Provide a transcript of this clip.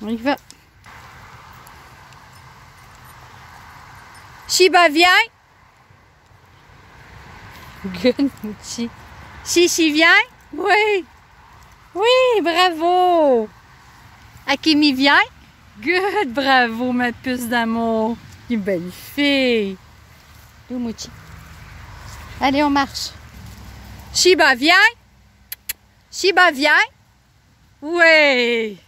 On y va. Shiba, viens. Good, Mouchi. Chichi, viens. Oui. Oui, bravo. Akimi, viens. Good, bravo, ma puce d'amour. Une belle fille. Où, Allez, on marche. Shiba, viens. Shiba, viens. Oui.